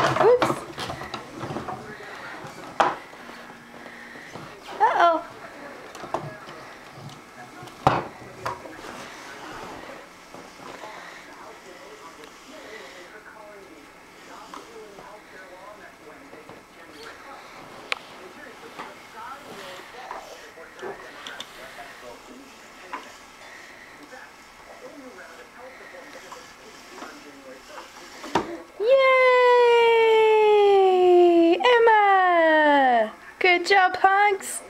Oops. Good job, Hunks!